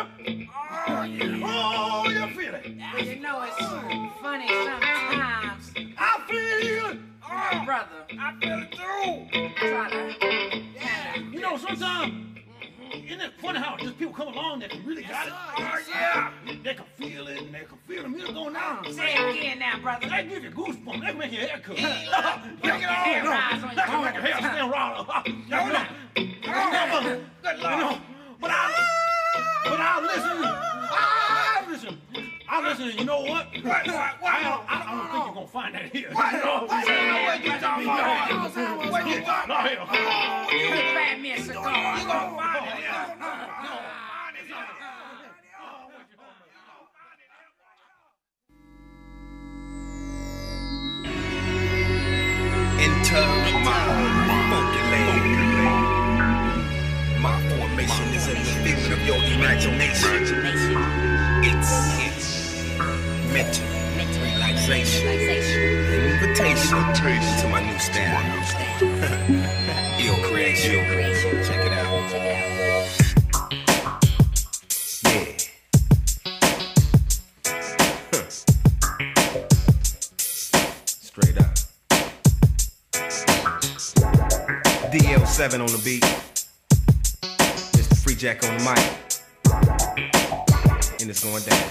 Oh, yeah. Oh, you feel it? Well, you know it's funny sometimes. I feel it. My brother, I feel it too. try to. Yeah. You know, sometimes, isn't it funny how just people come along that can really got it? Oh, yes, Oh, yeah. They can feel it and they can feel the music going down. Say it again now, brother. They give you goosebumps. They can make your hair curl. Yeah. Make it Hair all. rise on They can your make your hair head. stand right. You No, know, no. you know, but, you know, but I, but I listen. I listen. I listen. You know what? What, what, what? I don't, I don't think you're gonna find that here. What? You know, What? What you talking about? What you talking No, here. about? You buy me a cigar. You gonna find it? Enter my funky your imagination. It's, it's mental relaxation, invitation to my new style. Ill creation. Check it out. Yeah. Huh. Straight up. DL7 on the beat. Jack on the mic. And it's going down.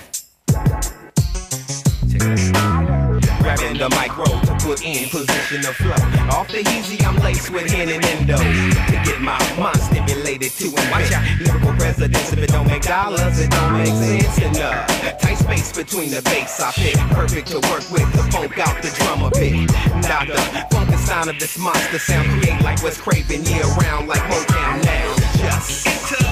Check out. Grabbing the micro to put in position of flow. Off the easy, I'm laced with hen and endo. To get my mind stimulated to invent. Watch out, lyrical presidents. If it don't make dollars, it don't make sense enough. Tight space between the bass I pick. Perfect to work with the funk out the drummer bit. Now the funk and sound of this monster sound create like what's craving year round like Motown now. Just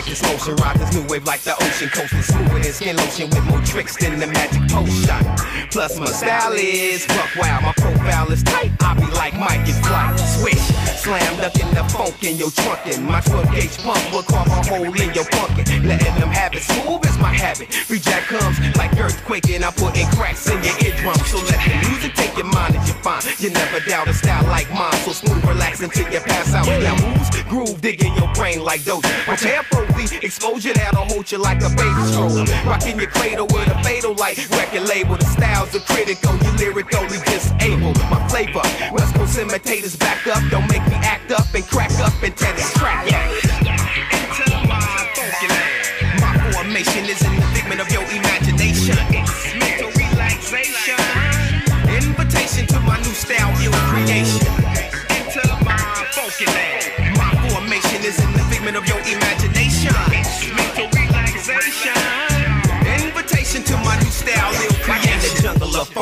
check this motion, ride this new wave like the ocean. coast. Coasting smooth in skin lotion with more tricks than the magic potion. Plus my style is buck wild, my profile is tight. I be like Mike in flight. Swish, slam ducking the funk in your trunkin'. My 12 gauge pump will carve a hole in your pumpkin. Letting them have it smooth is my habit. Free jack comes like earthquake and I put in cracks in your eardrum. So let the music take your mind as you find. You never doubt a style like mine. So smooth, relax until you pass out. Now moves, groove, digging your brain like doja. My hair the exposure that'll hold you like a baby stroller. Rocking your cradle with a fatal light. Record label, the styles are critical. You lyrically disable. My flavor, West Coast imitators back up. Don't make me act up and crack up and tear this track up. Into my. My formation is in the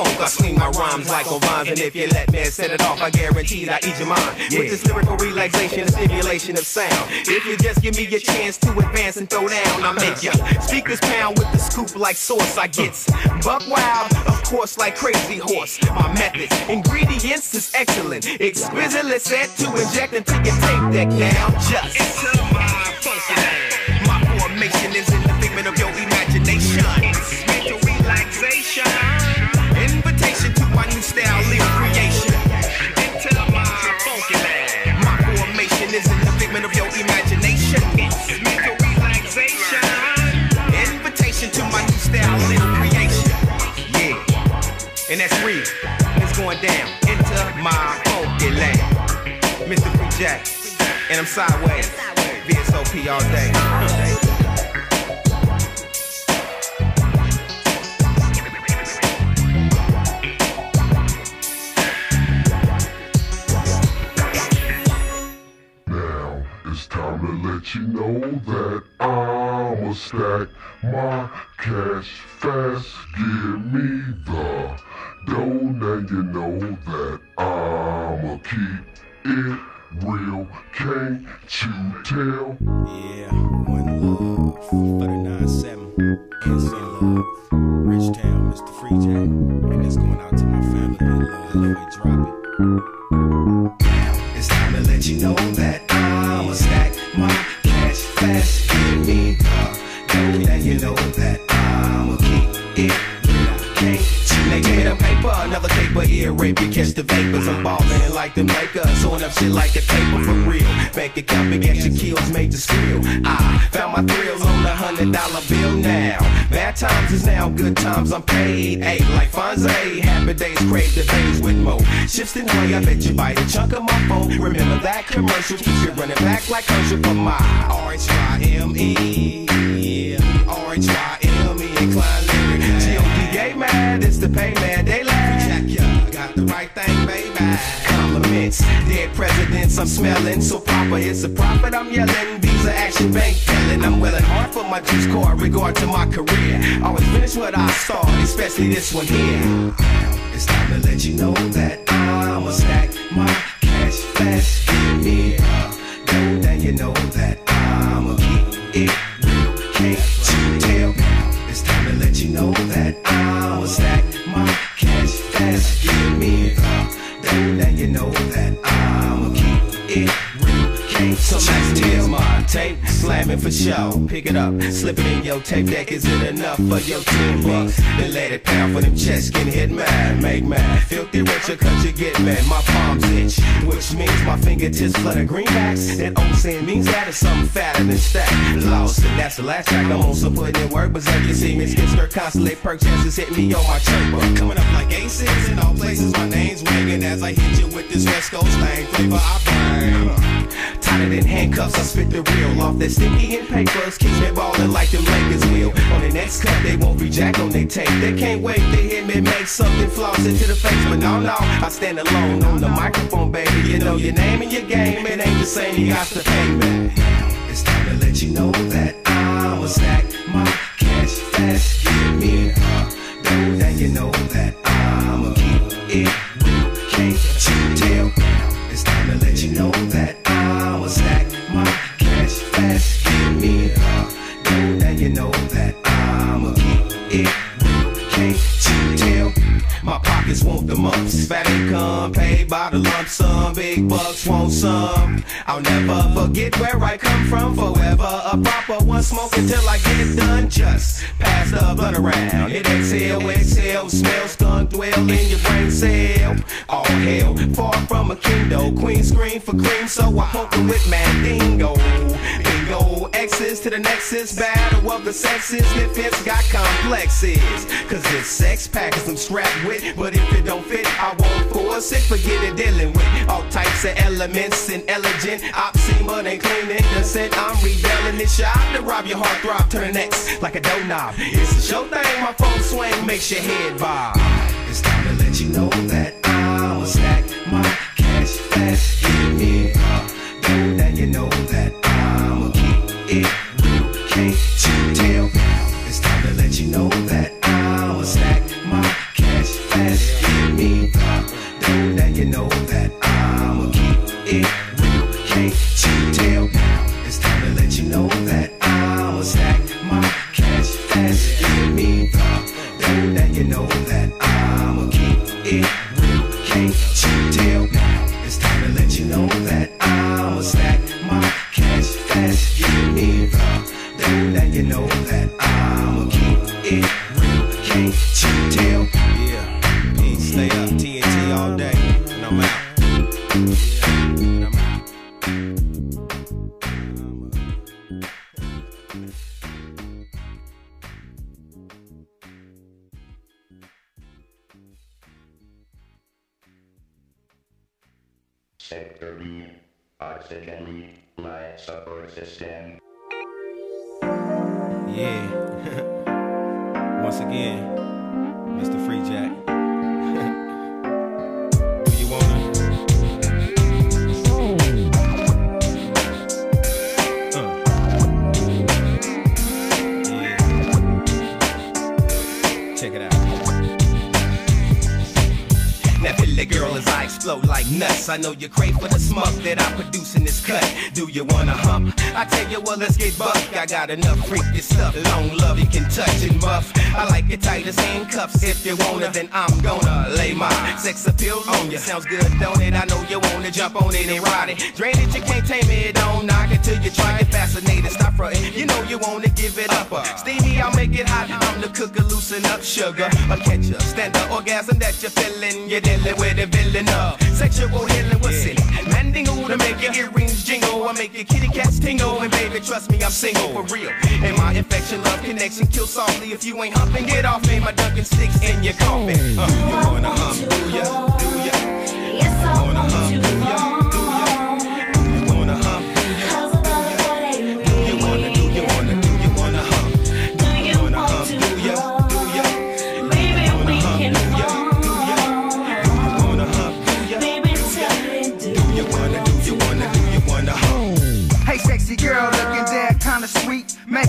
funk, I swing my rhymes like on vines. And if you let me set it off, I guarantee that I ease your mind. With this lyrical relaxation and stimulation of sound. If you just give me a chance to advance and throw down, I make ya speakers pound with the scoop like sauce I gets. Buck wild, of course, like crazy horse. My methods, ingredients is excellent. Exquisitely set to inject until you take that down. Just into my land. My formation is in the figment of your imagination. It's mental relaxation. It's going down into my funky land. Mr. Free Jack, and I'm sideways. VSOP all day. Now it's time to let you know that I'ma stack my cash fast. Give me the don't now you know that I'ma keep it real. Can't you tell? Yeah, one love for the nine seven. Kiss and love. Rich Town, Mr. Free J. And it's going out to my family and love. Let me drop it. Now it's time to let you know that I'ma stack my cash fast. Give me the dough. Now you know that I'ma keep it ear rape you, catch the vapors. I'm ballin' like them Lakers, throwing up shit like a paper for real. Bank account, big action kills, made the steal. I found my thrills on the hundred dollar bill now. Bad times is now good times, I'm paid. Hey, like Fonzie, happy days, crave the days with mo. Shifts in way, I bet you buy a chunk of my phone. Remember that commercial, keep you running back like Herschel for my R-H-Y-M-E. Yeah, R-H-Y-M-E, it's the pay man, they laugh. Check ya, got the right thing, baby. Compliments, dead presidents, I'm smelling so proper. It's a profit, I'm yelling. Visa action bank telling. I'm willing hard for my juice card, regard to my career. Always finish what I start, especially this one here. It's time to let you know that I'ma stack my cash fast. Give me dough, then you know that I'ma keep it for show. Pick it up, slip it in your tape deck. Is it enough for your ten bucks? Then let it pound for them chest getting hit mad, make mad. Filthy richer cause you get mad. My palms itch, which means my fingertips flutter greenbacks. That old saying means that it's something fatter than stack. Lost, and that's the last track I'm on. So putting in work, but as you see me skid skirt constantly perk chances hit me on my chirper. Coming up like aces in all places, my name's ringing as I hit you with this West Coast thing. Flavor I burn. Tighter than handcuffs, I spit the real off that sticky in papers. Keeps me ballin' like them Lakers will. On the next cut, they won't reject on their tape. They can't wait to hear me make something floss into the face. But no, no, I stand alone on the microphone, baby. You know your name and your game, it ain't the same. You got to pay me. It's time to let you know that I'ma stack my cash fast. Give me a dough, then you know that I'ma keep it the income, paid by the lump sum, big bucks want some. I'll never forget where I come from, forever a proper one smoke until I get it done. Just pass the blunt around, it exhale, exhale, smell skunk dwell in your brain cell. All hell, far from a kingdom, queen scream for cream, so I poke it with Mandingo. Bingo, X's to the nexus, battle of the sexes, defense got complexes. Cause this sex package I'm strapped with, but if it don't fit, I won't force it. Forget it dealing with all types of elements and elegant. Obscene, but ain't clean and decent. I'm rebelling this shot to rob your heart throb, turn X like a doorknob. It's a show thing, my phone swing makes your head bob. It's time to let you know that Steamy, I'll make it hot. I'm the cooker, loosen up sugar. A catcher, stand the orgasm that you're feeling. You're dealing with a villain of sexual healing. What's it? Mandingo to make your earrings jingle. I make your kitty cats tingle. And baby, trust me, I'm single for real. And my infection, love connection, kill softly. If you ain't humping, get off me. My Dunkin' sticks in your coffin. Uh, you wanna hump, do ya?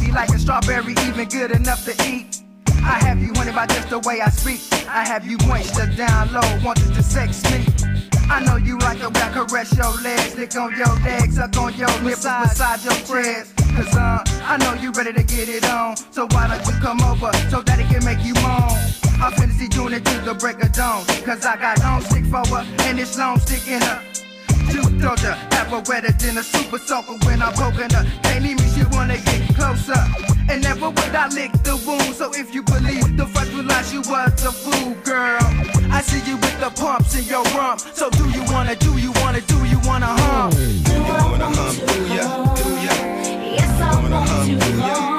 Sweet. Like a strawberry, even good enough to eat. I have you wanted by just the way I speak. I have you wasted down low, wanted to sex me. I know you like the way I caress your legs, lick on your legs, suck on your lips, massage your chest. Cause uh, I know you ready to get it on. So why don't you come over so that it can make you moan? I'm finna see doing it till the break of dawn. Cause I got long stick for her and this long stick in her. Two Georgia, have her wetter than a super soaker when I'm poking her. Can't leave me, wanna get closer. And never would I lick the wound. So if you believe the first realize you was a fool, girl. I see you with the pumps in your rump. So do you wanna, do you wanna, do you wanna hump? Do You wanna want hump, do ya? Do ya? Yes, I wanna hump, to do ya?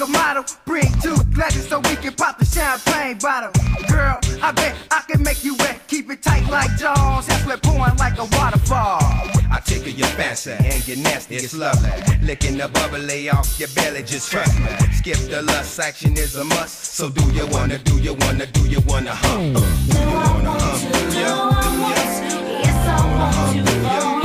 Like a model. Bring two glasses so we can pop the champagne bottle. Girl, I bet I can make you wet. Keep it tight like Jaws. That's what pouring like a waterfall. I tickle your fancy and your nasty, it's lovely. Licking the bubbly off your belly, just trust me. Skip the lust, action is a must. So do you wanna, do you wanna, do you wanna hump? Uh, Do I want to? Do I want to? Yes, I want to.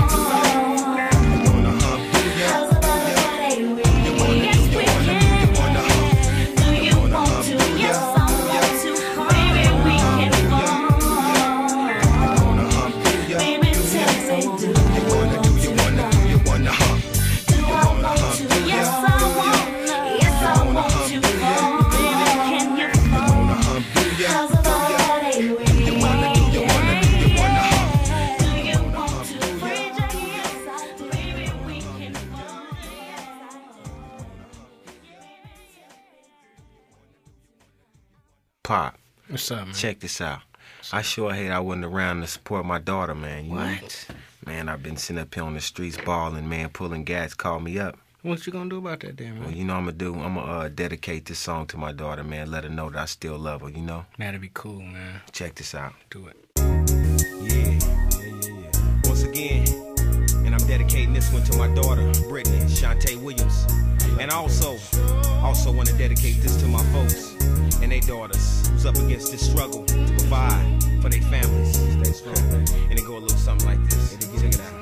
Pop, What's up, man? check this out. I sure hate I wasn't around to support my daughter, man. You know? What? Man, I've been sitting up here on the streets balling, man, pulling gas. Call me up. What you gonna do about that, damn Well, man? you know I'm gonna do. I'm gonna uh, dedicate this song to my daughter, man. Let her know that I still love her. You know. That'd be cool, man. Check this out. Do it. Yeah, yeah, yeah, yeah. Once again, and I'm dedicating this one to my daughter, Brittany Shantae Williams. And also, also want to dedicate this to my folks and their daughters who's up against this struggle to provide for their families. Stay strong. And it go a little something like this. Check it out.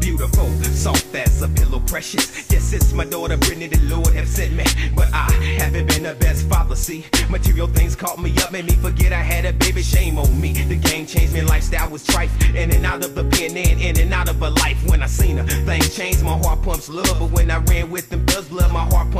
Beautiful, soft as a pillow, precious. Yes, it's my daughter Brittany, the Lord have sent me. But I haven't been the best father, see. Material things caught me up, made me forget I had a baby, shame on me. The game changed me, lifestyle was trife. In and out of the pen, in, in and out of a life. When I seen her, things changed, my heart pumps love. But when I ran with them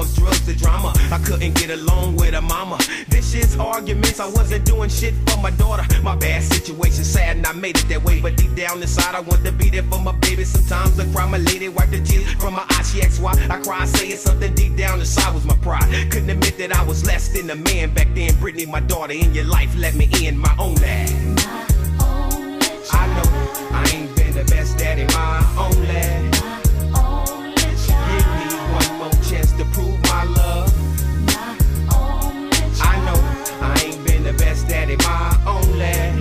does blood, my heart pumps drugs, the drama. I couldn't get along with her mama. This shit's arguments, I wasn't doing shit for my daughter. My bad situation, sad, and I made it that way. But deep down inside, I want to be there for my baby. Sometimes I cry, my lady, wipe the tears from my eyes. She asks why I cry, saying something deep down inside was my pride. Couldn't admit that I was less than a man back then. Brittany, my daughter, in your life, let me in my own lad. I know I ain't been the best daddy, my own lad. Left.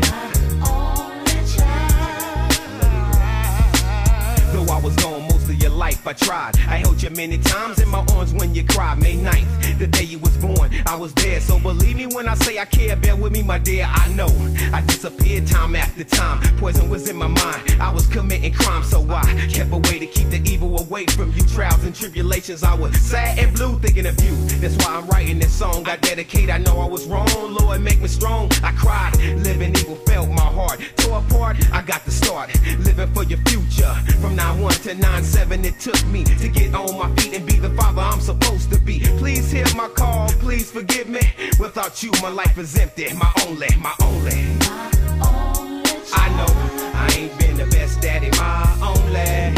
life I tried. I held you many times in my arms when you cried. May 9th, the day you was born, I was there. So believe me when I say I care, bear with me, my dear. I know I disappeared time after time. Poison was in my mind. I was committing crime, so I kept a way to keep the evil away from you. Trials and tribulations, I was sad and blue thinking of you. That's why I'm writing this song. I dedicate, I know I was wrong. Lord, make me strong. I cried, living evil felt my heart. Tore apart, I got the start. Living for your future. From 9 1 to 9 7, it took me to get on my feet and be the father I'm supposed to be. Please hear my call, please forgive me. Without you, my life is empty. My only, my only. I know I ain't been the best daddy, my only.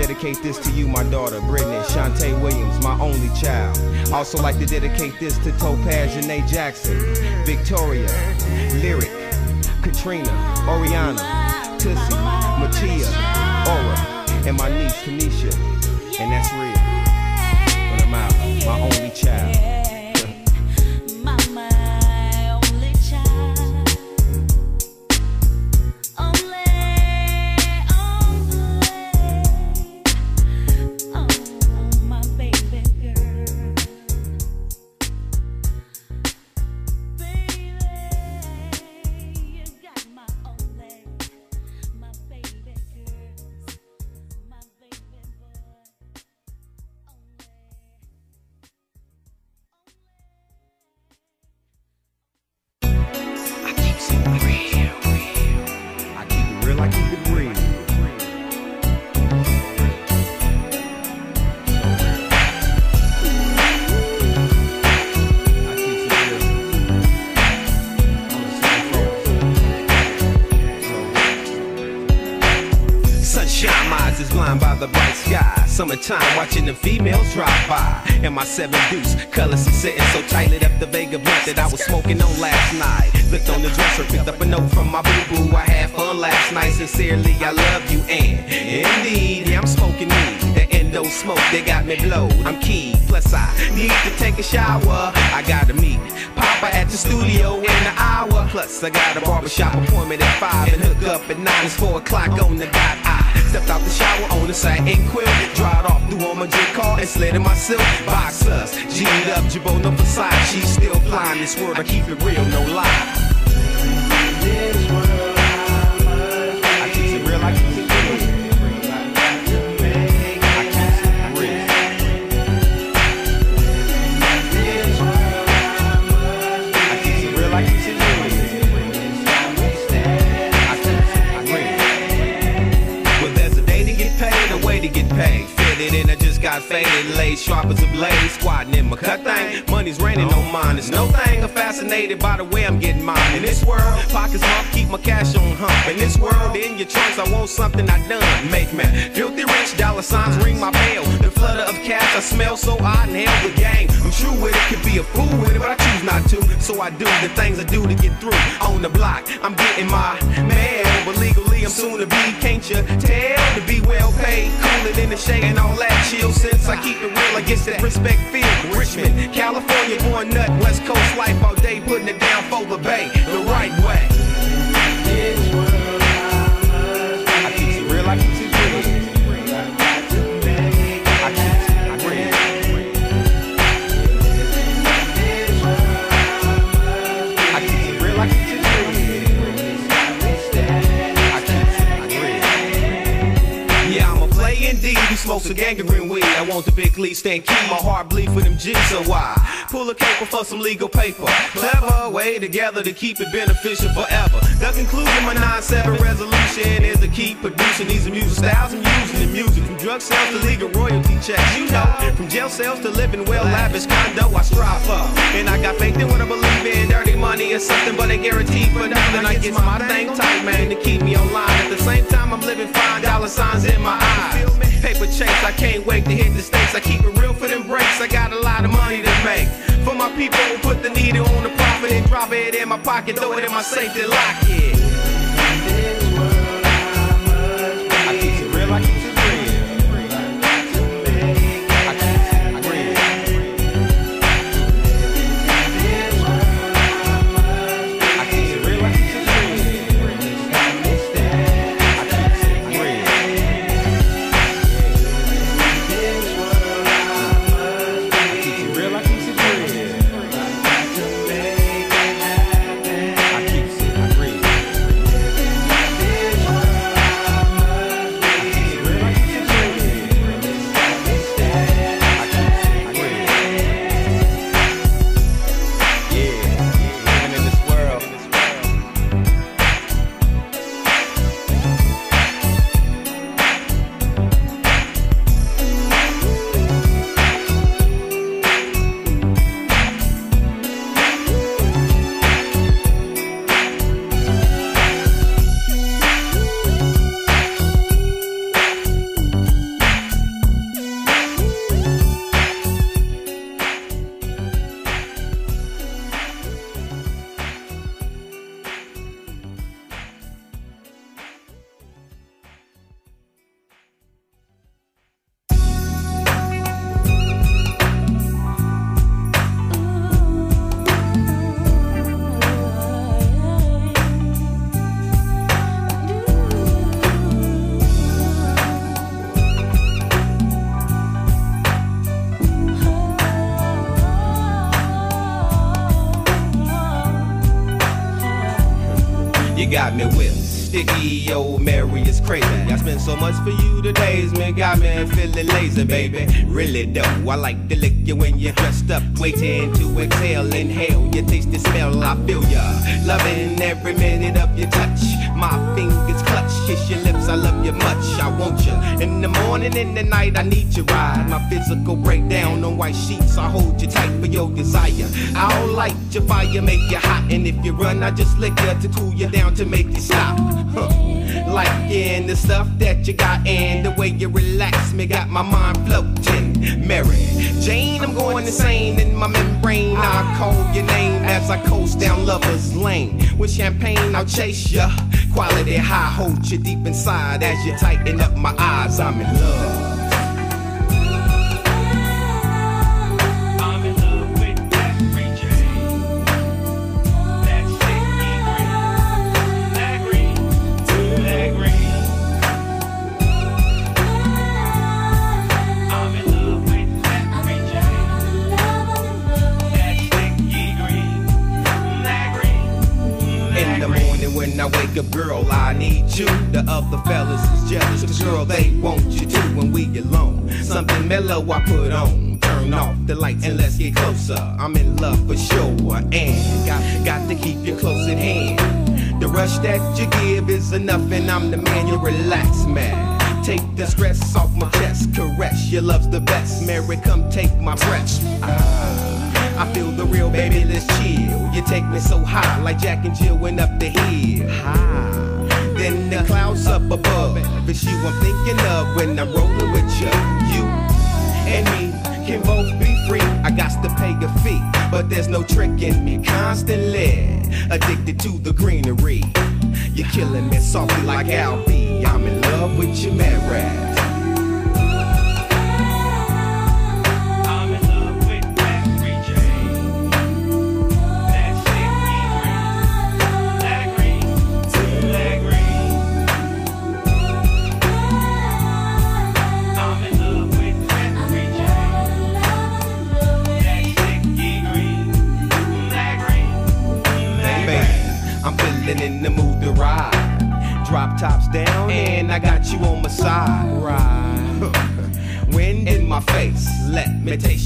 Dedicate this to you, my daughter, Brittany Shantae Williams, my only child. Also like to dedicate this to Topaz Janae Jackson, Victoria, Lyric, Katrina, Oriana, Tussie, Matia, Aura, and my niece Tanisha. And that's real. But I'm out, my only watching the females drive by. And my seven deuce, colors is sitting so tight, lit up the Vega blunt that I was smoking on last night. Looked on the dresser, picked up a note from my boo boo. I had fun last night, sincerely, I love you. And indeed, yeah, I'm smoking weed. The endo smoke, they got me blowed. I'm key, plus I need to take a shower. I gotta meet Papa at the studio in an hour. Plus, I got a barbershop appointment at 5 and hook up at 9. It's 4 o'clock on the dot. I stepped out the shower on the satin quilt. Dried off through on my J car and slid in my silk boxers. G'd up, Jabot, no facade. She's still flying this world. I keep it real, no lie. Faded, laid sharp as a blade, squatting in my cut thing. Money's raining on mine, it's no thing. Fascinated by the way I'm getting mine. In this world, pockets up, keep my cash on hump. In this world, in your trunks, I want something I done. Make me filthy rich, dollar signs ring my bell. The flutter of cash, I smell so and hell the gang. I'm true with it, could be a fool with it, but I choose not to. So I do the things I do to get through. On the block, I'm getting my mail, but legally I'm soon to be. Can't you tell to be well paid, cooler than the shade and all that chill. Since I keep it real, I guess that respect feel. Richmond, California, born nut, West Coast life all day, putting it down for the bay the right way. Indeed. Who smokes a gang green weed? I want the big lead stand key. My heart bleed for them G's. So why pull a caper for some legal paper? Clever way together to keep it beneficial forever. The conclusion, my 9-7 resolution is to keep producing these music styles I'm using in music. From drug sales to legal royalty checks. You know, from jail cells to living well lavish condo, I strive for. And I got faith in what I believe in. Dirty money is something, but ain't guaranteed for nothing. I get my thing tight, man, to keep me online. At the same time, I'm living fine, dollar signs in my eyes. Paper chase, I can't wait to hit the stakes. I keep it real for them breaks. I got a lot of money to make. For my people put the needle on the profit and drop it in my pocket, throw it in my safe lock it. Baby. Really though, I like to lick you when you're dressed up, waiting to exhale, inhale. You taste the smell, I feel ya. Loving every minute of your touch. My fingers clutch, kiss your lips, I love you much. I want you in the morning, in the night, I need you ride. My physical breakdown on white sheets, I hold you tight for your desire. I'll light your fire, make you hot, and if you run, I just lick you to cool you down to make you stop. Huh. Like in the stuff that you got and the way you relax me got my mind floating. Mary Jane, I'm going insane in my membrane. I call your name as I coast down Lover's Lane. With champagne, I'll chase ya. Quality high, hold you deep inside as you tighten up my eyes. I'm in love. I girl, I need you. The other fellas is jealous, cause girl, they want you too when we alone. Something mellow I put on. Turn off the lights and let's get closer. I'm in love for sure, and got, got to keep you close at hand. The rush that you give is enough, and I'm the man you relax, man. Take the stress off my chest, caress. Your love's the best, Mary, come take my breath. Ah, I feel the real, baby, let's chill. You take me so high, like Jack and Jill went up the hill. High. Then the clouds up above. It's you I'm thinking of when I'm rolling with you. You and me can both be free. I got to pay a fee, but there's no trick in me. Constantly addicted to the greenery. You're killing me softly like Albie. I'm in love with you, Mary.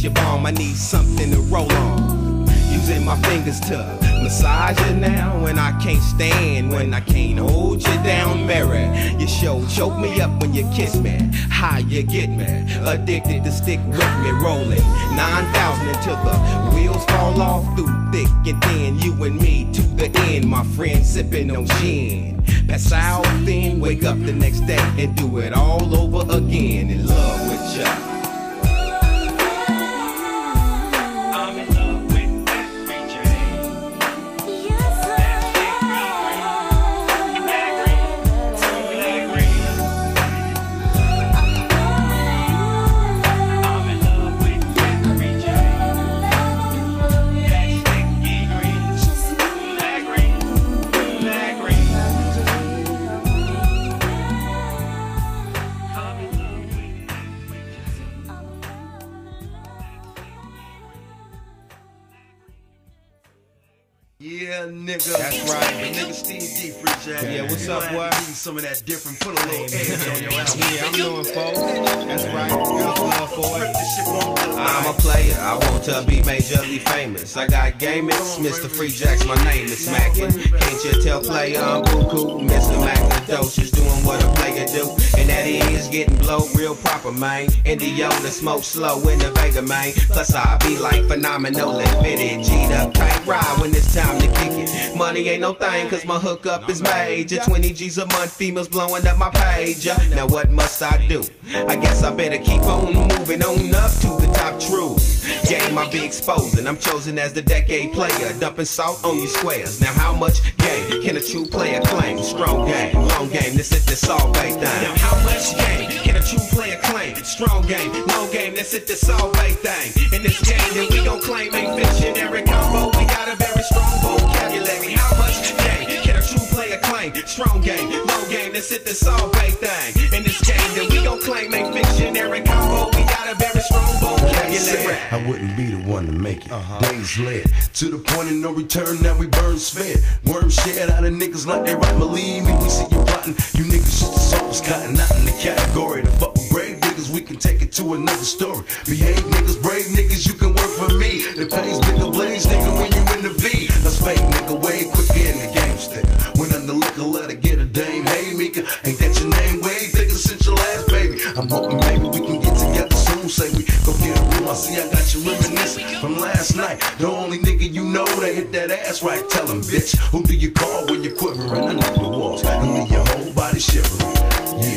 Your balm. I need something to roll on. Using my fingers to massage you now when I can't stand, when I can't hold you down, Mary. You show choke me up when you kiss me. How you get me? Addicted to stick with me, rolling 9,000 until the wheels fall off through thick and thin. You and me to the end, my friend, sipping on gin. Pass out then wake up the next day and do it all over again. In love with ya. Some of that different. Put a little edge on your album. Yeah, I'm doing folks. That's right. Player, I want to be majorly famous. I got game it's Mr. Free Jacks, my name is Mackin. Can't you tell player I'm cuckoo? Mr. Macadocious doing what a player do. And that is getting blow real proper, man. Indiana smoke slow in the Vega, man. Plus I be like phenomenal fitted. G'd up, can't ride when it's time to kick it. Money ain't no thing, cause my hookup is major. 20 G's a month, females blowing up my page. Now what must I do? I guess I better keep on moving on up to the top true. Game I be exposing. I'm chosen as the decade player, dumping salt on your squares. Now how much game can a true player claim? Strong game, long game. This is the solve thing. Now how much game can a true player claim? Strong game, long game. This is the solve thing. In this game that we gon' claim ain't fiction. Every combo we got a very strong vocabulary. How much game can a true player claim? Strong game, long game. This is the solve thing. I wouldn't be the one to make it. Uh-huh. Days led to the point of no return. Now we burn sped. Worm shed out of niggas like they right. Believe me, we see you plotting. You niggas just the soul's cotton, not in the category. To fuck with brave niggas, we can take it to another story. Behave niggas, brave niggas, you can work for me. The pays bigger blaze, nigga, when you in the V. Let's fake nigga way quicker in the game The only nigga you know that hit that ass right. Tell him, bitch, who do you call when you're quivering under the walls and leave your whole body shivering?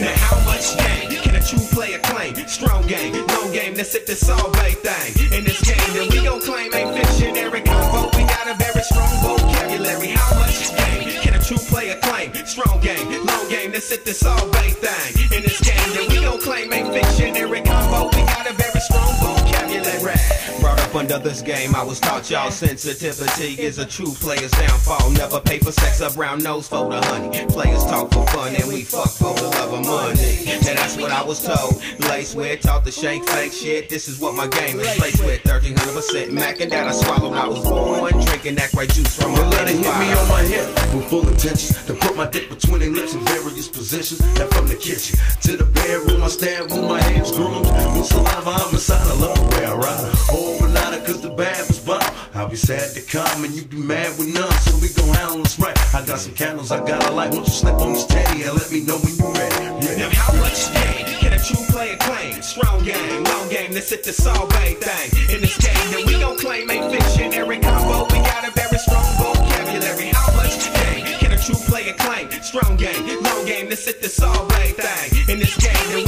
Now how much game can a true player claim? Strong game, no game, that's it, that's all big thing. In this game that we gon' claim ain't fictionary combo. We got a very strong vocabulary. How much game can a true player claim? Strong game, long game, that's it, that's all big thing. Under this game, I was taught y'all sensitivity is a true player's downfall. Never pay for sex, a brown nose for the honey. Players talk for fun and we fuck for the love of money. Now that's what I was told. Lace with, taught to shake fake shit. This is what my game is. Lace with 1300% Mac and that I swallowed. I was born drinking that great juice from a let it hit me on my hip with full intentions to put my dick between their lips in various positions. Now from the kitchen to the bedroom, I stand with my hands groomed. With saliva, I'm inside. I love the way I ride. Banana, cause the bad was bomb. I'll be sad to come and you be mad with none. So we gon' handle this right. I got some candles I got a light. Won't you slip on this teddy and let me know when you ready? Now Yeah. how much game can a true player claim? Strong game, long game, this it, all big thing. In this game that we gon' claim ain't fictionary combo. We got a very strong vocabulary. How much game can a true player claim? Strong game, long game, this it, all big thing. In this game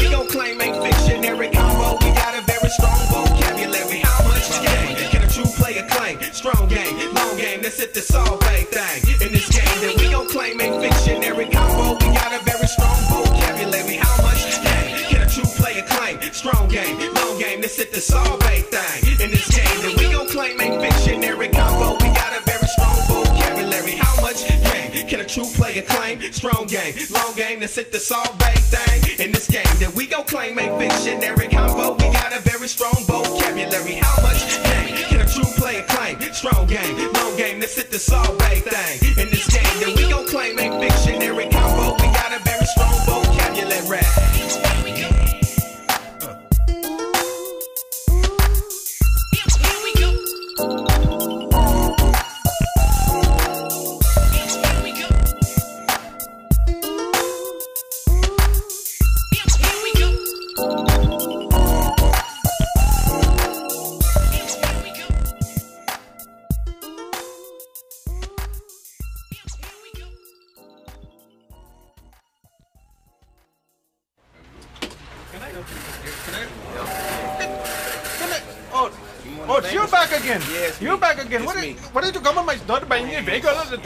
game, long game, this it, this all big thing. In this game that we gon' claim ain't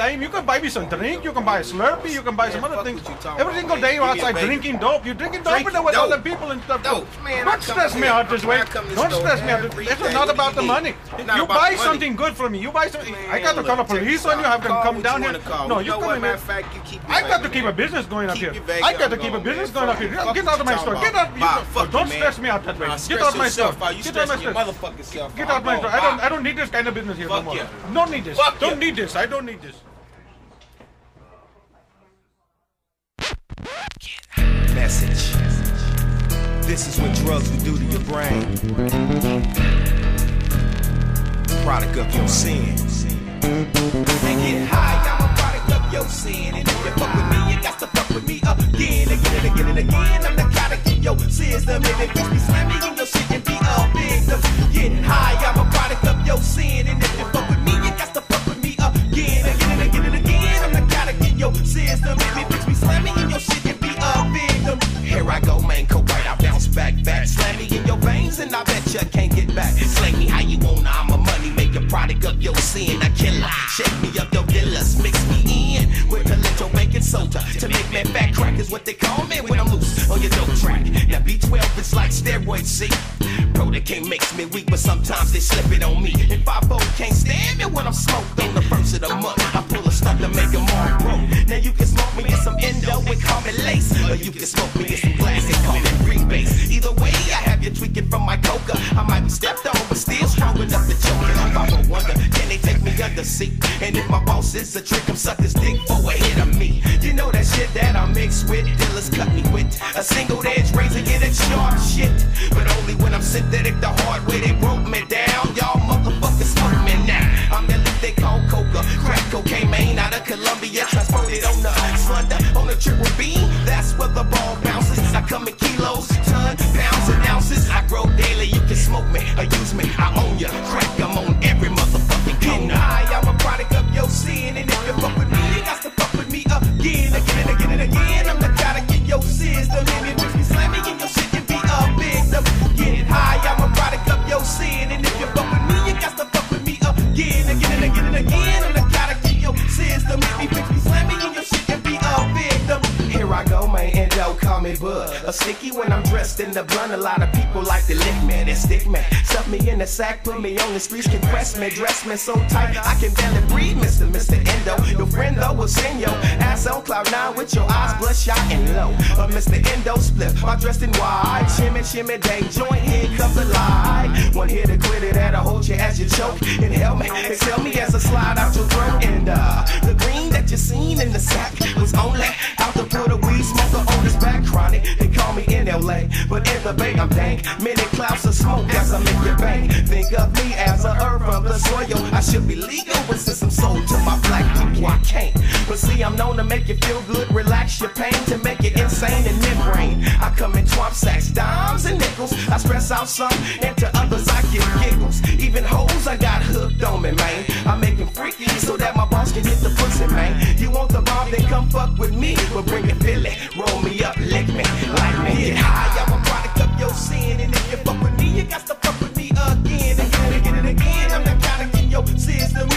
time? You can buy me some drink, you can buy a Slurpee, you can buy some other things. what you talking Every single day you're Give me a outside drinking dope. You're drinking dope with dope. other people and stuff. Dope, man, Don't stress me out this way. I come to this Don't stress me out. This is not about the money. You buy something good for me. You buy something. I got to call the police on you. Have them Call come down here. No, You come in here. of fact, you keep your I got to keep a business going up here. I got to keep a business going up here. Get out of my store. Get out. about. you Bob, don't- fuck Don't you, man. stress me out that way. Get out my store. yourself out. You Get out my stressing store. motherfucking self Get out. of my store. I don't. I don't need this kind of business here no more. Don't need this. Fuck Don't need this. I don't need this. Message. This is what drugs will do to your brain. Product of your sin. And get high, I'm a product of your sin. And if you fuck with me, you got to fuck with me again, again and again and again. I'm the product of your system. And if bitch be slamming in your shit and be a victim. Get high, I'm a product of your sin. And if you fuck with me, you got to fuck with me again, again and again and again. I'm the product of your system. Back. Slam me in your veins and I bet you can't get back. Slay me how you wanna, I'm a money maker, product of your sin. I killer, shake me up your dealers, mix me in with a little baking soda to make me fat crack is what they call me when I'm loose on your dope track. Now B12 is like steroids, see. Can't mix me weak, but sometimes they slip it on me. And 5 can't stand me when I'm smoked on the first of the month. I pull a stunt to make them all broke. Now you can smoke me in some endo and call me lace, or you can smoke me in some glass and call me rebase. Either way, I have you tweaking from my coca. I might be stepped on, but still strong enough to choke it. I'm a wonder, can they take me under seat? And if my boss is a trick, I'm suck his dick for a hit of me. You know that shit that I mix with, dealers cut me with. A single edge razor, get it sharp shit. But only when I'm synthetic the hard way, they broke me down. Y'all motherfuckers fuck me now. I'm they call coca. Crack cocaine, main out of Colombia, transported on the slender on the triple beam. That's where the ball bounces. I come in kilos, ton, pounds, and ounces. I grow daily. You can smoke me or use me. I own ya. Crack, me Bud. A sticky when I'm dressed in the blunt. A lot of people like to lick me, they stick me. Stuff me in the sack, put me on the streets, compress me, dress me so tight I can barely breathe, Mr. Mr. Endo. Your friend though will send your ass on cloud nine with your eyes bloodshot and low. But Mr. Endo split, my dressed in white, shimmy, shimmy, day, joint comes alive. One here to quit it, that'll hold you as you choke. Inhale me, exhale me as I slide out your throat. And uh, the green that you seen in the sack was only out to put a weed smoker on his back. Chronic, they call me in LA, but in the Bay I'm dank. Many clouds of smoke as I make your bank. Think of me as a herb from the soil. I should be legal, but since I'm sold to my black people, I can't. But see, I'm known to make you feel good, relax your pain, to make it insane and mid-brain. I come in twomp sacks, dimes and nickels. I stress out some, and to others I give giggles. Even hoes I got hooked on me, man. I make them freaky so that my boss can hit the pussy, man. You want the bomb, then come fuck with me. But bring it, feel roll me up, lick me, like me. Get high, I'm a product of your sin. And if you fuck with me, you got to fuck with me again, again, and again, and again. I'm of get your system.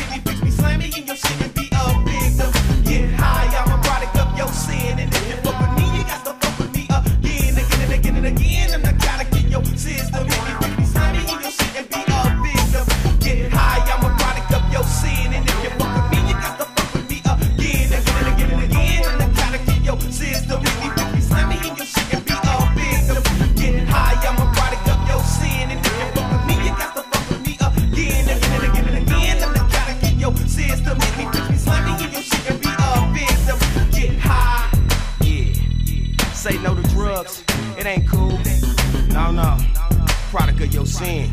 Product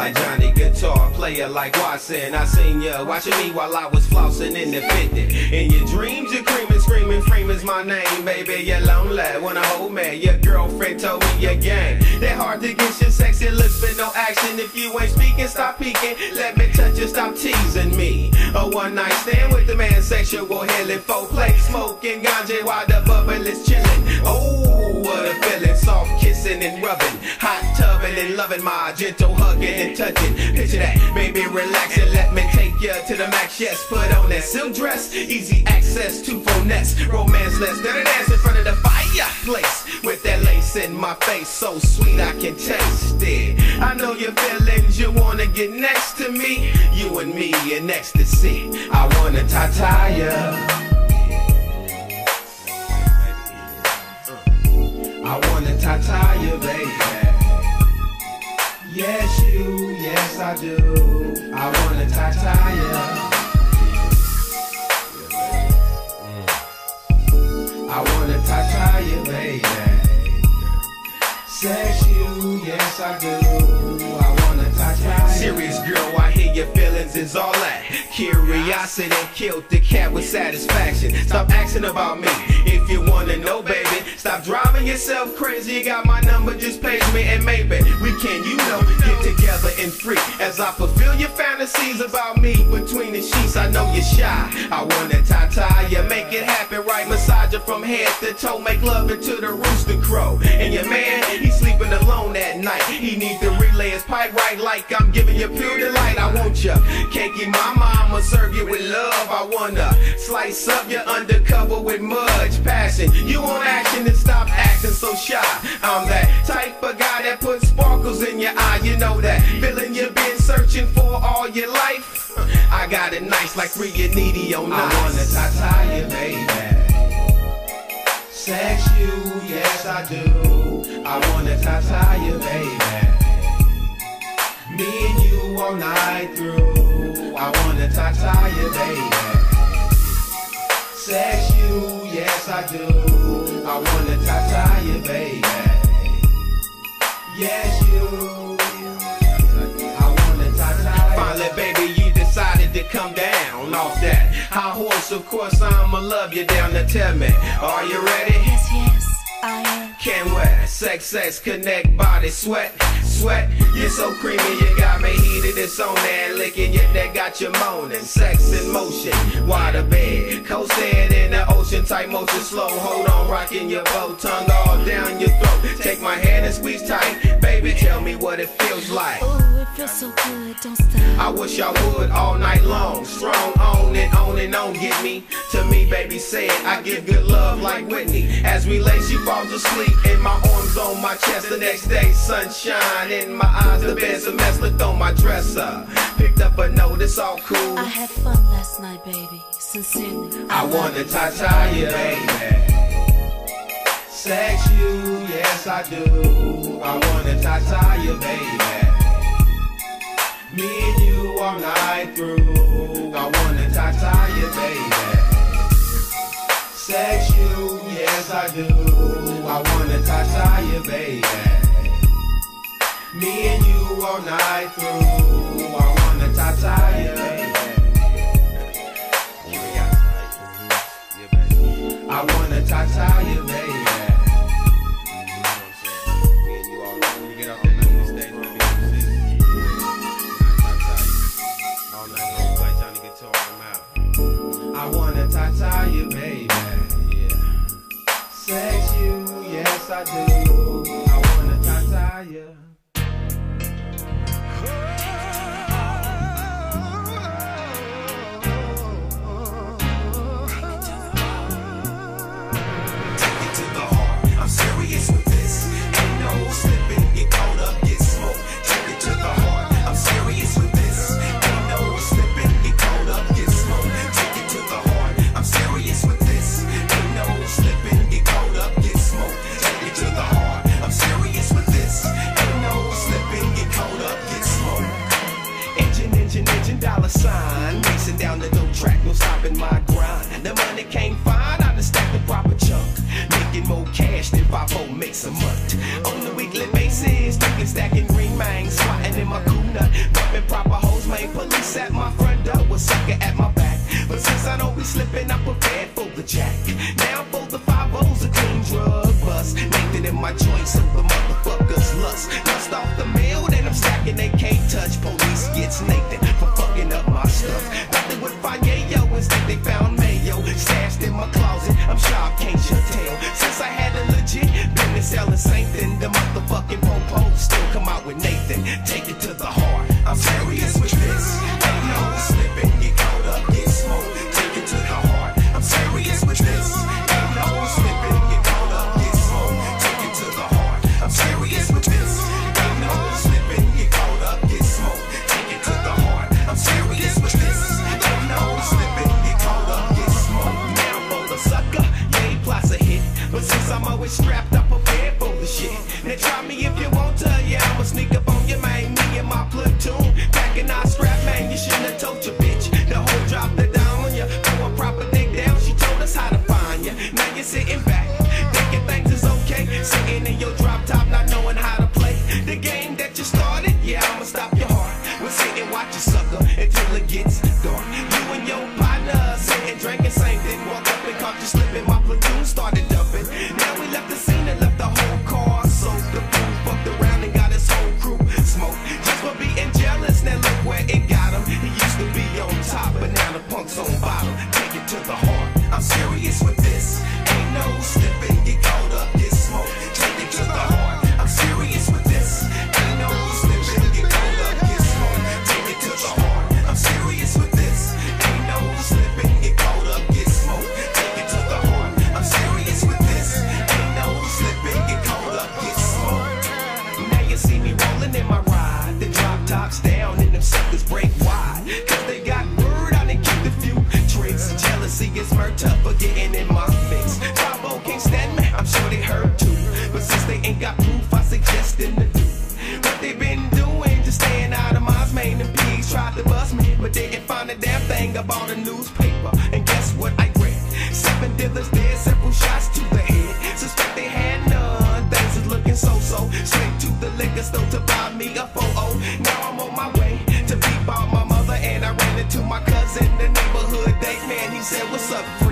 like Johnny Guitar player like Watson. I seen ya watching me while I was flossing in the 50. In your dreams, you're creaming, screaming, Freeman's my name, baby. You're lonely, wanna hold me. Your girlfriend told me your game. They're hard to get your sexy lips, but no action. If you ain't speaking, stop peeking. Let me touch you, stop teasing me. A one night stand with the man, sexual healing, full play, smoking ganja while the bubble is chilling. Oh, what a feeling, soft kissing and rubbing, hot tubbing and loving my gentle hugging and touching. Picture that, baby, relax and let me take you to the max. Yes, put on that silk dress, easy access to finesse, romance less than a dance in front of the fireplace with that lace in my face, so sweet I can taste it. I know your feelings, you wanna get next to me, you and me in ecstasy. I wanna tie tie ya. I wanna tie you, baby. Yes, you, yes, I do. I wanna tie you. I wanna tie you, baby. Sex you, yes, I do. Feelings is all that. Curiosity killed the cat with satisfaction. Stop asking about me if you wanna know, baby. Stop driving yourself crazy. You got my number, just page me and maybe we can, you know, get together and free. As I fulfill your fantasies about me between the sheets, I know you're shy. I wanna tie tie you, make it happen right. Massage from head to toe, make love into the rooster crow. And your man, he's sleeping alone at night. He needs to relay his pipe right like I'm giving you pure delight. I want you, cakey mama, I'ma serve you with love. I wanna slice up your undercover with much passion. You want action and stop acting so shy. I'm that type of guy that puts sparkles in your eye. You know that feeling you've been searching for all your life. I got it nice like free and needy on nice. I wanna tie you, baby. Sex you, yes I do. I wanna tie you, baby. Me and you all night through. I wanna tie you, baby. Sex you, yes I do. I wanna tie you, baby. Yes you. I wanna tie Finally, baby, you decided to come down high horse. Of course, I'ma love you down to tell me. Are you ready? Yes, yes, I am. Can wet, sex, sex, connect, body, sweat, sweat. You're so creamy, you got me heated. It's on there, licking your neck, got you moaning. Sex in motion, water bed, coasting in the ocean, tight motion, slow. Hold on, rocking your boat, tongue all down your throat. Take my hand and squeeze tight, baby. Tell me what it feels like. Oh, it feels so good, don't stop. I wish I would all night long. Strong on and on and on. Get me to me, baby. Say it. I give good love like Whitney. As we lay, she falls asleep. And my arms on my chest. The next day, sunshine in my eyes. The bed's a mess. Looked on my dresser. Picked up a note. It's all cool. I had fun last night, baby. Sincerely. I wanna tie tie you, baby. Sex you, yes I do. I wanna tie tie you, baby. Me and you all night through. I wanna tie tie you, baby. Sex you, yes I do. I wanna tie tie you, baby. Me and you all night through. I wanna tie tie you, baby. I wanna tie tie you, baby. I do. My what's up?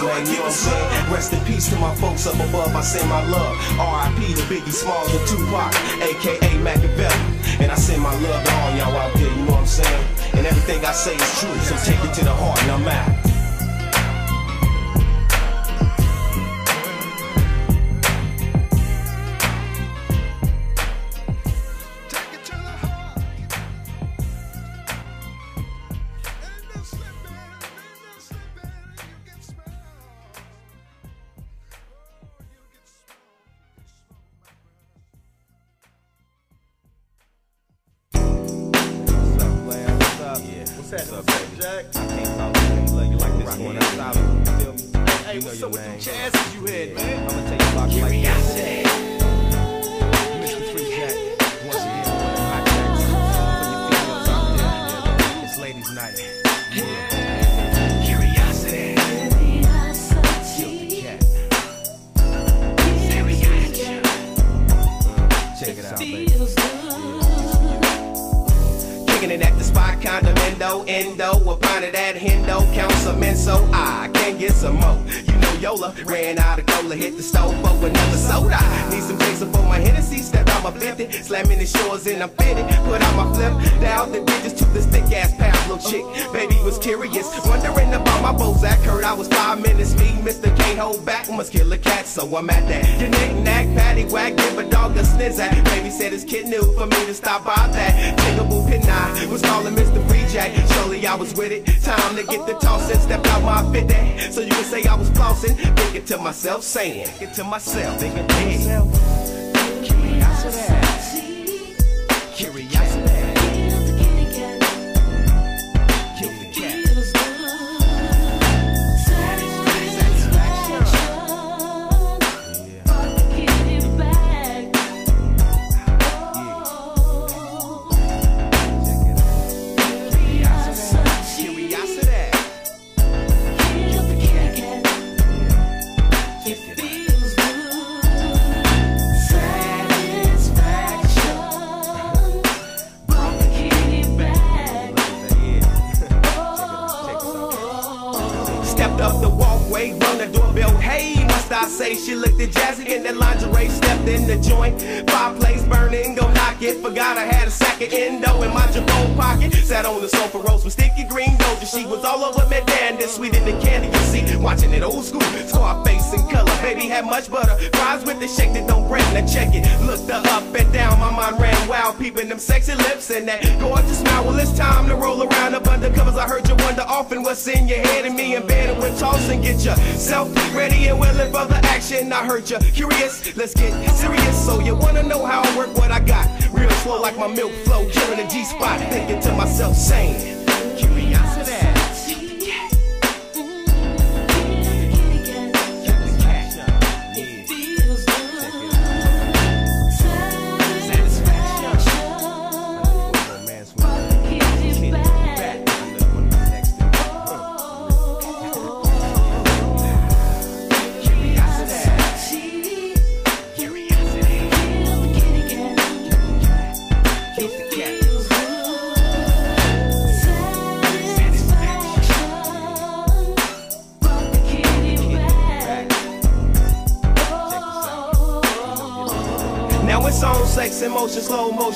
so I give a. Rest in peace to my folks up above. I send my love. R.I.P. to Biggie Smalls and Tupac, A.K.A. Machiavelli. And I send my love to all y'all out there. You know what I'm saying? And everything I say is true, so take it to the heart. And I'm out. was five minutes. Me, Mr. Can't hold back, must kill a cat, so I'm at that. Your knick-knack, paddywhack, give a dog a sniz at. Baby said it's kid new for me to stop by that. Tinkable pin eye was calling Mr. BJ. Surely I was with it. Time to get the toss and step out my 50. So you can say I was flossing. Thinking to myself, saying, thinking to myself, thinking to myself. Can we answer that.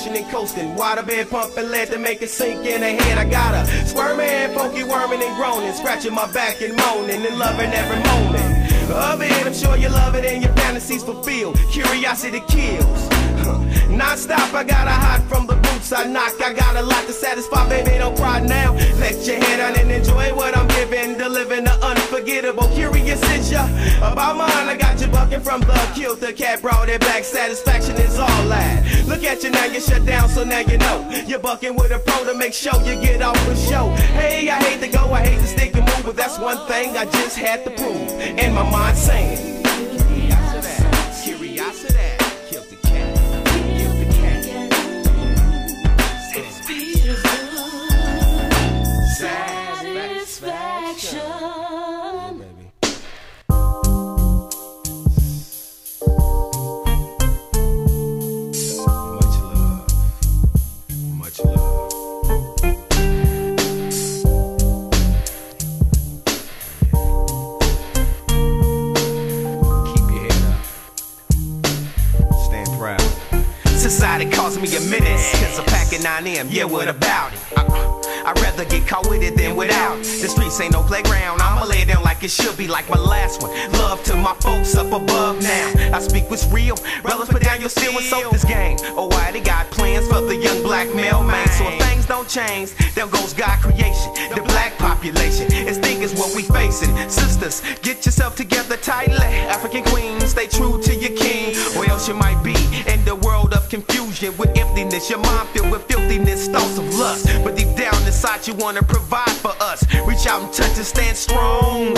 pushing and coasting. waterbed pumping lead to make it sink in her head. I got her squirming, funky worming and groaning, scratching my back and moaning and loving every moment of it. I'm sure you love it and your fantasies fulfilled. Curiosity kills. Non-stop, I got a hot from the boots I knock. I got a lot to satisfy, baby, don't cry now. Let your head on and enjoy what I'm giving. Delivering the unforgettable, curious is ya. About mine, I got you bucking from the kill. The cat brought it back, satisfaction is all that. Look at you now, you shut down, so now you know. You're bucking with a pro to make sure you get off the show. Hey, I hate to go, I hate to stick and move, but that's one thing I just had to prove. And my mind saying. Playground, I'ma lay down like it should be, like my last one. Love to my folks up above now. I speak what's real, brothers put down your steel and soak this game. Oh, why they got plans for the young black male man? So if things don't change, there goes God creation, the black population. Is what we facing. Sisters, get yourself together tightly. African queens, stay true to your king, or else you might be in the world of confusion with emptiness. Your mind filled you wanna provide for us. Reach out and touch and stand strong.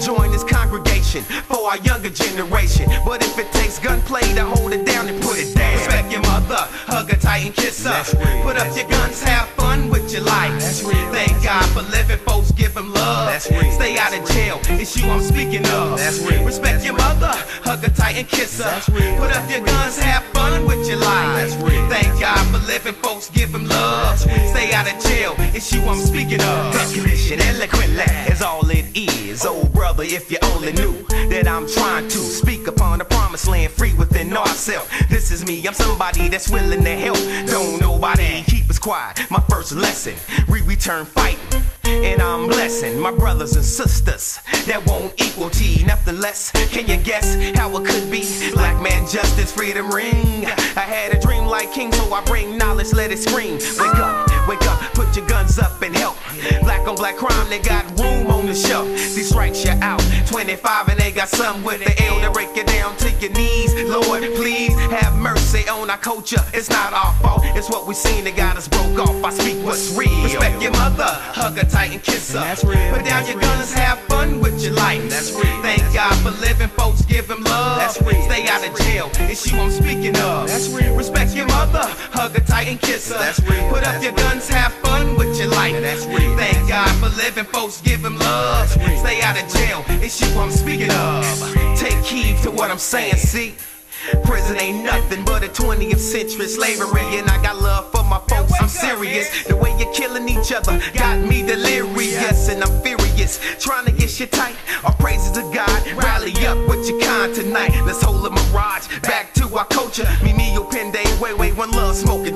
Join this congregation for our younger generation. But if it takes gunplay to hold it down and put it down, respect your mother, hug her tight and kiss her. Put up your guns, have fun with your life. Thank God for living, folks. Give him love. Stay out of jail. It's you I'm speaking of. Respect your mother, hug her tight and kiss her. Put up your guns, have fun with your life. Thank For living, folks. Give him love. Stay out of jail. It's you I'm speaking of. Definition eloquently is all it is. Oh, brother, if you only knew that I'm trying to speak upon the promised land free within ourselves. This is me. I'm somebody that's willing to help. Don't nobody keep us quiet. My first lesson. We return fighting. And I'm blessing my brothers and sisters that won't equal T, nothing less. Can you guess how it could be? Black man justice, freedom ring. I had a dream like king, so I bring knowledge, let it scream. Wake up, wake up, put your guns up and help. Black on black crime, they got room on the shelf. These strikes you out. 25 and they got some with the L to break you down to your knees. Lord, please have mercy on our culture. It's not our fault, it's what we seen that got us broke off. I speak what's real. Respect your mother, hug her tight and kiss her. That's real. Put down your guns, have fun with your life. That's real. Thank God for living, folks. Give him love. That's real. Stay out of jail. It's you I'm speaking of. That's real. Respect your mother, hug her tight and kiss her. That's real. Put up your real. Guns, have fun with your life. That's real. Thank God for living, folks. Give him love. Stay out of jail. It's you I'm speaking of. Take heed to what I'm saying. See. Prison ain't nothing but a 20th century slavery, and I got love for my folks. I'm serious. The way you're killing each other got me delirious, and I'm furious. Trying to get shit tight. All praises to God. Rally up with your kind tonight. Let's hold a mirage back to our culture. Me, me, yo, pende, way, way, one love, smoking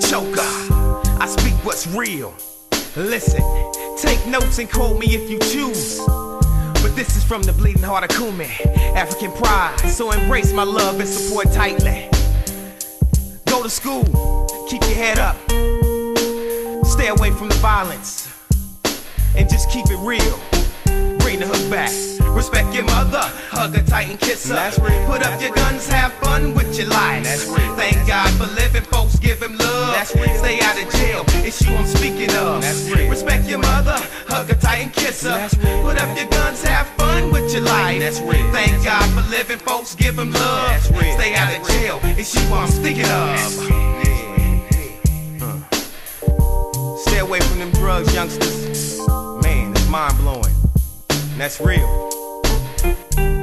what's real. Listen, take notes and quote me if you choose. But this is from the bleeding heart of Kumi, African pride. So embrace my love and support tightly. Go to school, keep your head up. Stay away from the violence. And just keep it real. Bring the hook back. Respect your mother, hug her tight and kiss her. Put up your guns, have fun with your life. That's real. Thank God for living, folks. Give him love. That's real. Stay out of jail. It's you I'm speaking of. That's real. Respect your mother, hug her tight and kiss her. Put up your guns, have fun with your life. That's real. Thank God for living, folks. Give him love. Stay out of jail. It's you I'm speaking of. Uh. Stay away from them drugs, youngsters. Man, it's mind blowing. And that's real. Like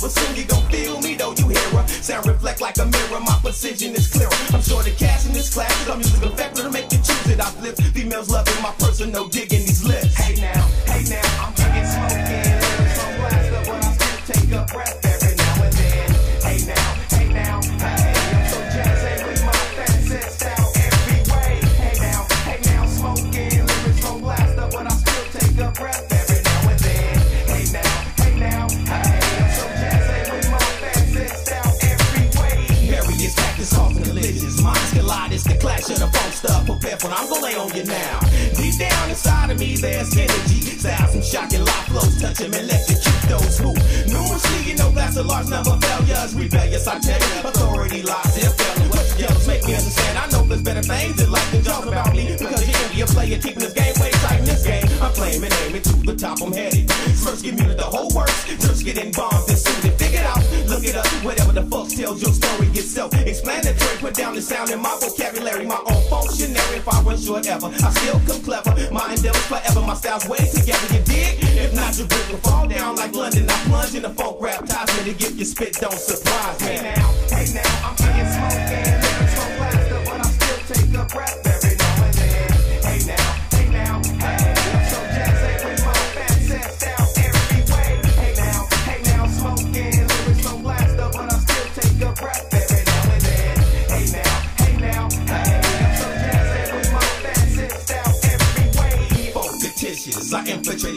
But soon you gon' feel me though. You hear her. Sound reflect like a mirror, my precision is clearer. I'm sure the cash in this class is a music effect to make you choose it. I flip females loving my personal digging there's energy. Styles and shocking live flows, touch 'em and electrocute those who numerously, you know that's a large number of failures. Rebellious, I tell you, authority lies in failure. What make me understand. I know there's better things in life than jokes about me. Because you envy a player keeping this game way tight in this game. I'm claiming, aiming to the top, I'm headed. First give me the whole works, just getting bombed and soon suited. Figure it out, look it up, whatever the fuck tells your story gets self-explanatory. Put down the sound in my vocabulary, my own functionary. If I run short ever, I still come clever. My endeavors forever, my style's way together. You dig? If not, your brick will fall down like London. I plunge in the funk rap ties me to give you spit, don't surprise me. Hey now, hey now, I'm getting. Lyrics so blasted, but I still take a breath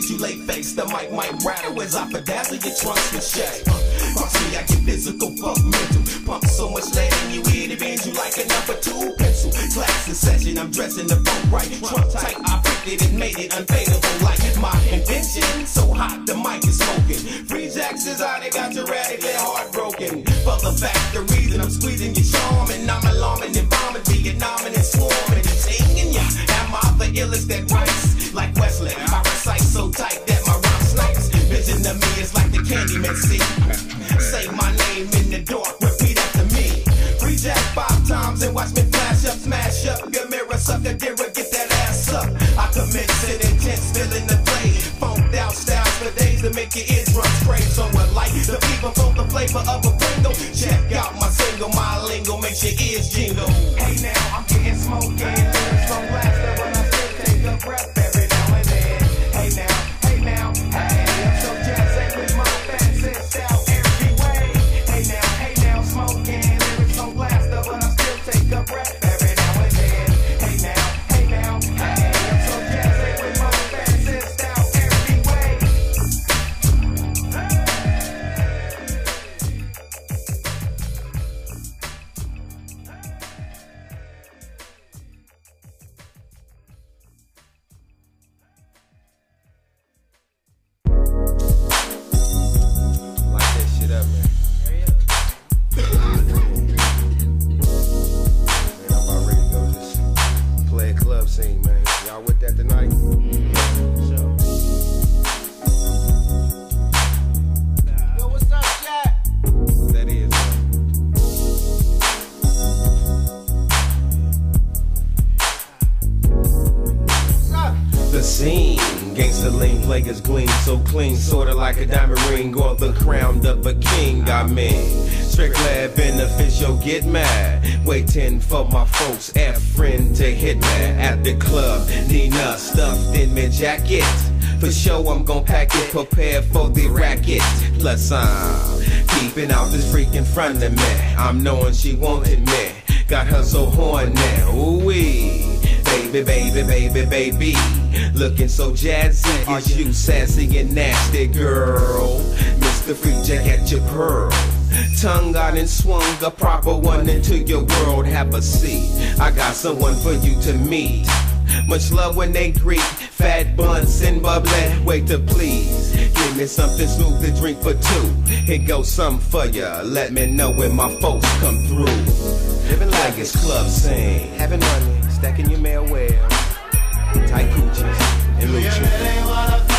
You late face. The mic might rattle as I bedazzle your trunks with shade. Cross uh, me, I get physical, fuck mental. Pump so much lead in you, it bends you like a number two pencil. Class in session, I'm dressing the funk right. Trump tight, I picked it and made it unfadable like my invention. So hot, the mic is smoking. Free jacks is how they got you radically heartbroken. For the fact, the reason I'm squeezing your charm and I'm alarming and bombing Vietnam and swarming singing ya. Am I the illest that writes? Like Wesley, recite so tight that my rhyme snipes. Vision to me is like the Candyman see. Say my name in the dark, repeat after me. Free jack five times and watch me flash up, smash up. Your mirror sucker, dear, get that ass up. I commit sin intense, feeling the play. Funked out styles for days to make your eardrums crave. So what like the people for the flavor of a Pringle. Check out my single, my lingo makes your ears jingle. Hey now, folks, F friend to hit me at the club. Nina stuffed in my jacket. For sure, I'm gon' pack it, prepared for the racket. Plus, I'm keeping out this freak in front of me. I'm knowing she wanted me. Got her so horny, ooh wee. Baby, baby, baby, baby. Looking so jazzy. Are you sassy and nasty, girl? Mr. Free Jack at your pearl. Tongue out and swung a proper one into your world. Have a seat. I got someone for you to meet. Much love when they greet. Fat buns and bubbly. Wait to please. Give me something smooth to drink for two. Here goes some for ya. Let me know when my folks come through. Living like it's club scene. Having money, stacking your mail well. Tight coochies and lucha.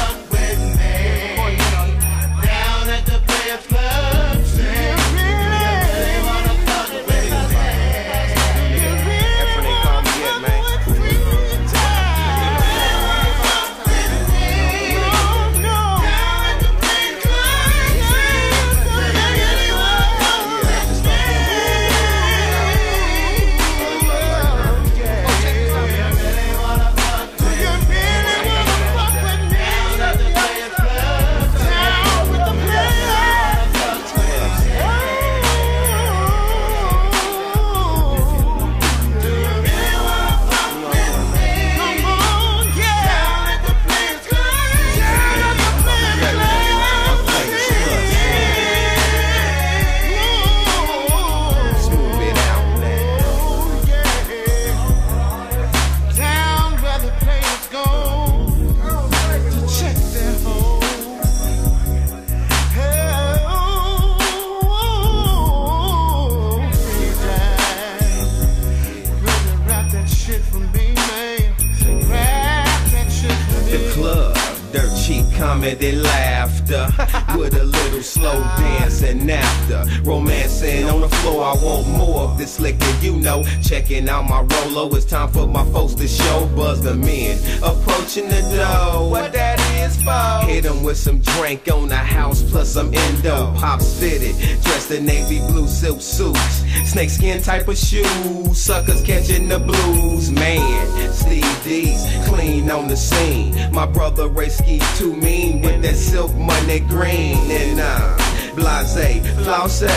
Comedy laughter with a little slow dance and after romancing on the floor. I want more of this liquor, you know. Checking out my Rolo, it's time for my folks to show. Buzz the men approaching the door. What that is for? Hit 'em with some drink on the house plus some endo. Pops fitted, dressed in navy blue silk suits, snakeskin type of shoes. Suckers catching the blues, man. Steve D's clean on the scene. My brother Ray too mean with that silk money green and uh. Blase, flossy,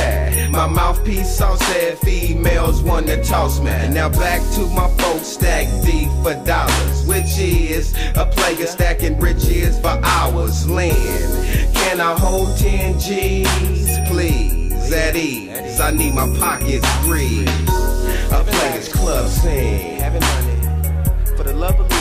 my mouthpiece saucy. Females wanna toss me. Now back to my folks, stack D for dollars, which is a player stacking riches for hours. Lynn, can I hold 10 G's, please? At ease, I need my pockets greased. A player's club scene, having money for the love of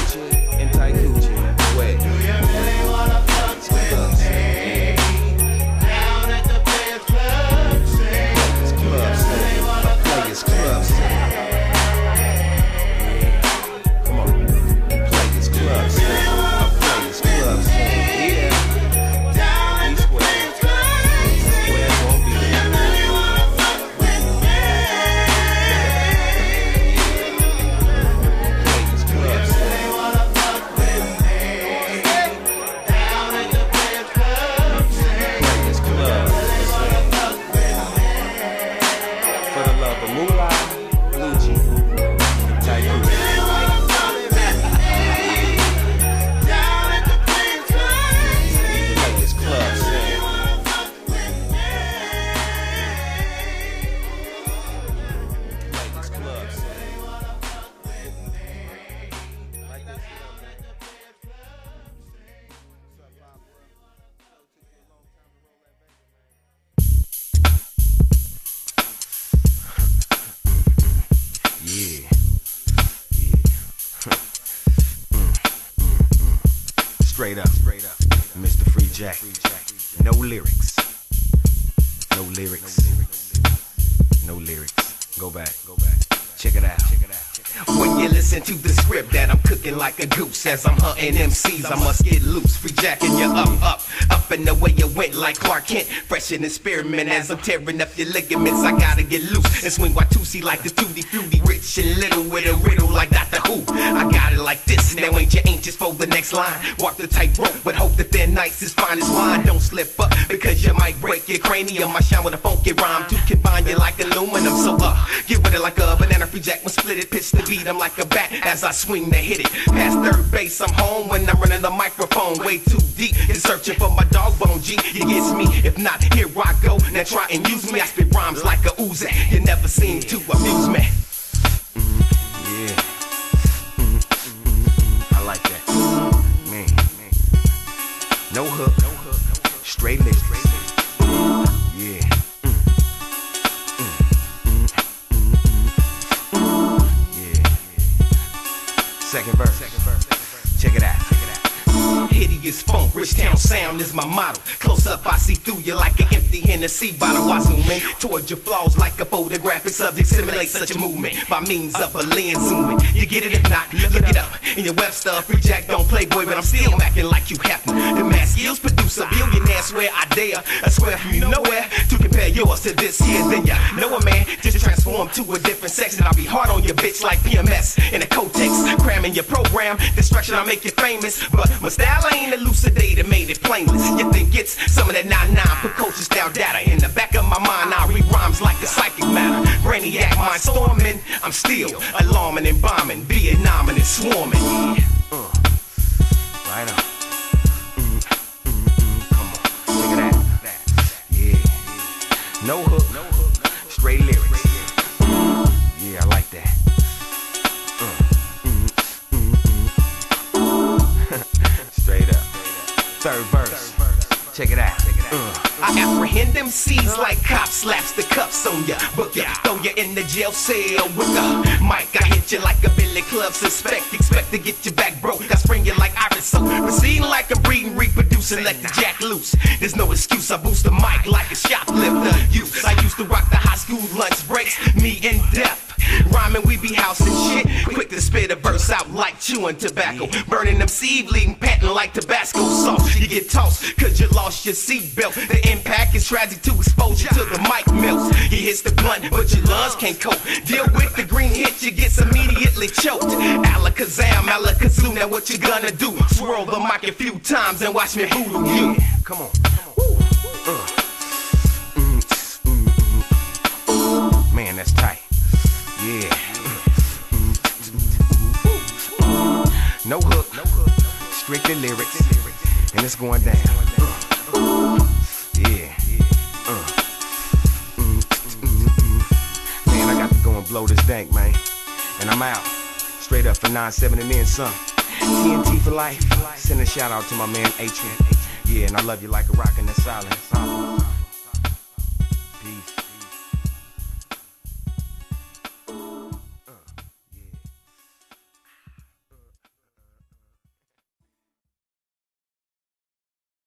like a goose as I'm hunting MCs, I must get loose. Free jacking you up, up, up and the way you went like Clark Kent. Fresh and experiment as I'm tearing up your ligaments. I gotta get loose and swing Watusi like the tutti fruity, rich and little with a riddle like Doctor Who. I got it like this. Now ain't you anxious for the next line? Walk the tightrope, but hope that they're nice as fine as wine. Don't slip up because you might break your cranium. I shine with a funky rhyme to combine you like aluminum. So uh, get with it like a banana free jack. When split it, pitch the beat. I'm like a bat as I swing to hit it. Past third base, I'm home when I'm running the microphone. Way too deep, you're searching for my dog bone G. You gets me. If not, here I go. Now try and use me. I spit rhymes like a Uzi. You never seem to amuse me. Yeah. No hook. Straight lips. Yeah. Mm. Mm. Mm. Yeah. Second verse. Is funk. Rich town sound is my motto. Close up, I see through you like an empty Hennessy bottle. I zoom in towards your flaws like a photographic subject. Simulate such a movement by means of a lens zooming. You get it if not, look it up in your web stuff. Free Jack don't play boy, but I'm still acting like you happen. The mass skills produce a billionaire. Swear I dare square from you nowhere to compare yours to this here. Then ya know a man just transform to a different sex section. I'll be hard on your bitch like PMS in a Kotex, cramming your program. Destruction, I make you famous, but my style ain't elucidated, made it plainless. You think it's some of that 9-9, put culture style data in the back of my mind. I read rhymes like a psychic matter. Brainiac mind storming, I'm still alarming and bombing, Vietnam and swarming. Uh. Right on. Check it out. Uh. I apprehend them C's like cop slaps the cuffs on ya. Book ya, throw ya in the jail cell with the mic. I hit you like a Billy Club suspect. Expect to get you back broke. I spring you like Iris so proceeding like I'm breeding, reproducing, let the jack loose. There's no excuse. I boost the mic like a shoplifter. Use. I used to rock the high school lunch breaks. Me in depth. Rhyming, we be housing shit. Quick to spit a verse out like chewing tobacco. Burning them seed, leaving panting like Tabasco sauce. You get tossed cause you lost your seatbelt. The impact is tragic to exposure to the mic melts. He hits the blunt, but your lungs can't cope. Deal with the green hit, you get immediately choked. Alakazam, alakazoo, now what you gonna do? Swirl the mic a few times and watch me voodoo you. Come on. Woo. Uh. Man, that's tight. Yeah. No hook, strictly lyrics, and it's going down. Yeah. Uh. Mm, mm, mm. Man, I got to go and blow this dank, man. And I'm out. Straight up for 9-7 and then some. TNT for life. Send a shout out to my man Atron. Yeah, and I love you like a rock in the silence.